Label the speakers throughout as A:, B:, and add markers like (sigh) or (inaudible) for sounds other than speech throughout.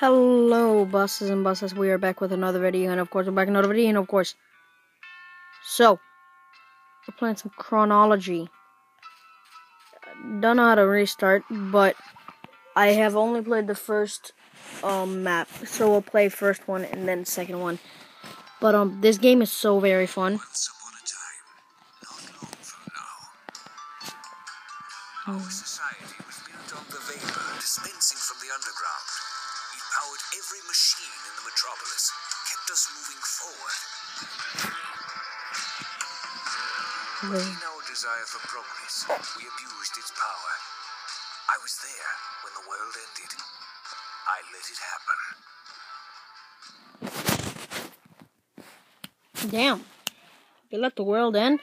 A: Hello, buses and buses. We are back with another video, and of course, we're back another video, and of course. So, we're playing some chronology. Don't know how to restart, but I have only played the first um, map, so we'll play first one and then second one. But um, this game is so very fun.
B: Our society was built on the vapor dispensing from the underground. Powered every machine in the metropolis, kept us moving forward. But in our desire for progress, we abused its power. I was there when the world ended. I let it happen.
A: Damn. You let the world end?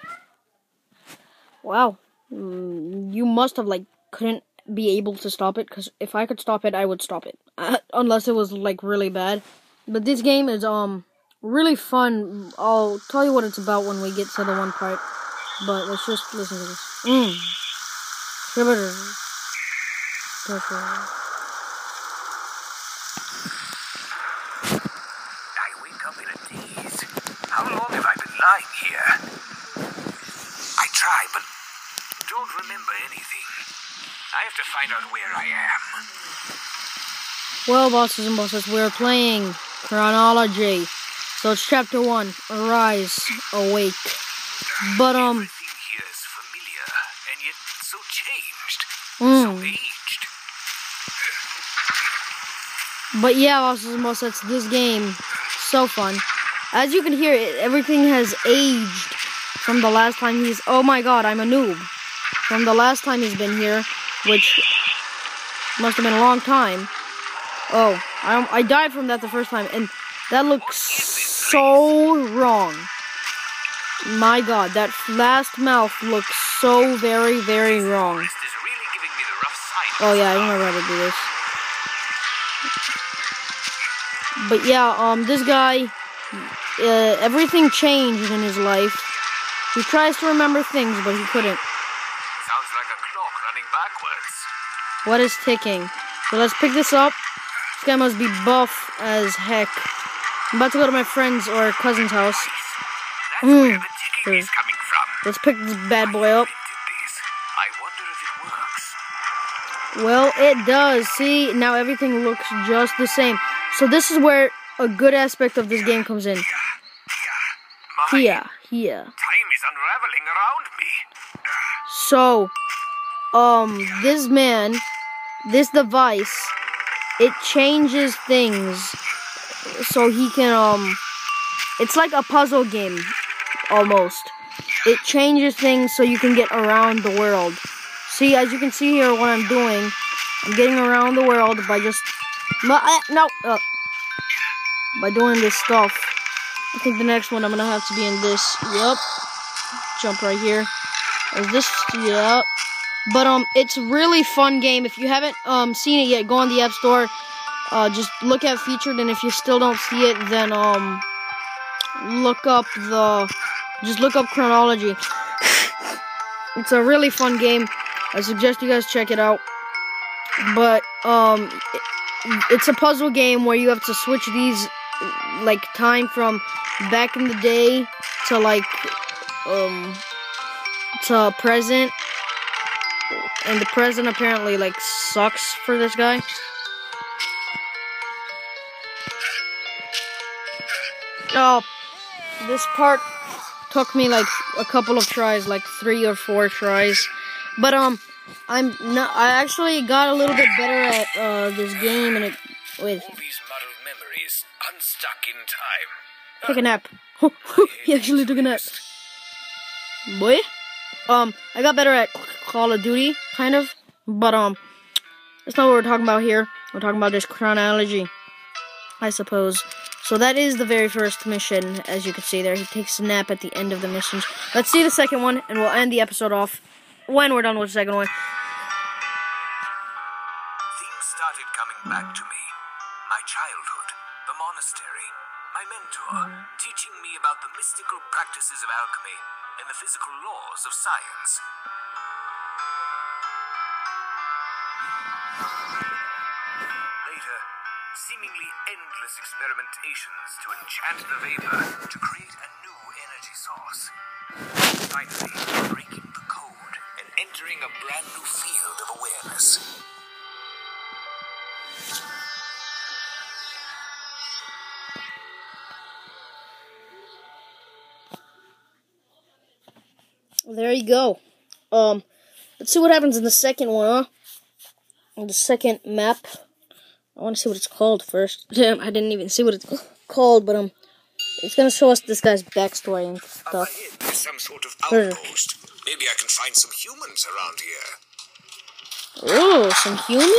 A: Wow. Mm, you must have, like, couldn't be able to stop it, because if I could stop it, I would stop it. (laughs) Uh, unless it was, like, really bad. But this game is, um, really fun. I'll tell you what it's about when we get to the one part. But let's just listen to this. Mmm.
B: I wake up in a daze. How long have I been lying here? I try, but don't remember anything. I have to find out where I am.
A: Well, bosses and bosses, we're playing chronology. So it's chapter one. Arise, awake. But um,
B: Everything here is familiar, and yet so changed,
A: mm,
B: so aged.
A: but yeah, bosses and bosses, this game so fun. As you can hear, everything has aged from the last time he's. Oh my God, I'm a noob. From the last time he's been here, which must have been a long time. Oh, I I died from that the first time, and that looks so wrong. My God, that last mouth looks so very, very wrong. Oh yeah, I don't remember how to do this. But yeah, um, this guy, uh, everything changed in his life. He tries to remember things, but he couldn't. What is ticking? So let's pick this up. This guy must be buff as heck. I'm about to go to my friend's or cousin's house. Mm.
B: where the ticking is coming from.
A: Let's pick this bad boy up.
B: I wonder if it works.
A: Well, it does. See, now everything looks just the same. So this is where a good aspect of this game comes in. Here, here.
B: time is unraveling around me.
A: So, um, this man, this device, it changes things so he can, um, it's like a puzzle game, almost. It changes things so you can get around the world. See, as you can see here, what I'm doing, I'm getting around the world by just, no, uh, no, uh, by doing this stuff. I think the next one I'm gonna have to be in this. Yup. Jump right here. Is this yep. But um it's a really fun game. If you haven't um seen it yet, go on the App Store. Uh just look at featured and if you still don't see it, then um look up the just look up chronology. (laughs) it's a really fun game. I suggest you guys check it out. But um it, it's a puzzle game where you have to switch these like time from back in the day to like um to present and the present apparently like sucks for this guy oh this part took me like a couple of tries like three or four tries but um i'm not i actually got a little bit better at uh this game and it wait
B: All these muddled memories unstuck in time.
A: Take a nap. (laughs) (laughs) he actually took a nap. Boy. Um, I got better at Call of Duty, kind of. But, um, that's not what we're talking about here. We're talking about this chronology, I suppose. So that is the very first mission, as you can see there. He takes a nap at the end of the missions. Let's see the second one, and we'll end the episode off when we're done with the second one.
B: Things started coming back to me. My childhood, the monastery, my mentor, teaching me about the mystical practices of alchemy and the physical laws of science. Seemingly endless experimentations to enchant the vapor to create a new energy source. Finally, breaking the code and entering a brand new field of awareness.
A: There you go. Um, let's see what happens in the second one, huh? In the second map. I want to see what it's called first. (laughs) Damn, I didn't even see what it's (laughs) called, but um, it's gonna show us this guy's backstory and stuff.
B: some sort of
A: Sure.
B: outpost. Maybe I can find some humans around here.
A: Oh, some humans?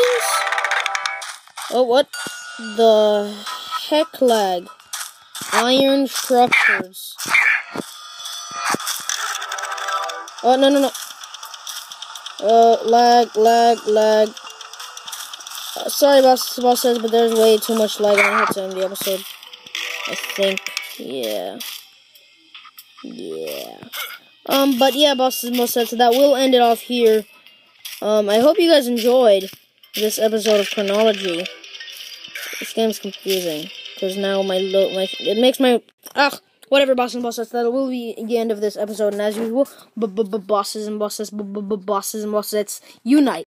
A: Oh, what? The heck lag. Iron structures. Oh, no, no, no. Uh, lag, lag, lag. Uh, sorry about boss says, but there's way too much lag. I'm gonna to end the episode. I think. Yeah. Yeah. Um, but yeah, boss boss said, so that will end it off here. Um, I hope you guys enjoyed this episode of chronology. This game's confusing because now my lo- my it makes my ah whatever boss and bosses that will be the end of this episode and as usual b- b- b- bosses and bosses b- b- b- bosses and bosses unite.